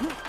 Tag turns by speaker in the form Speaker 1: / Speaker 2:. Speaker 1: Huh?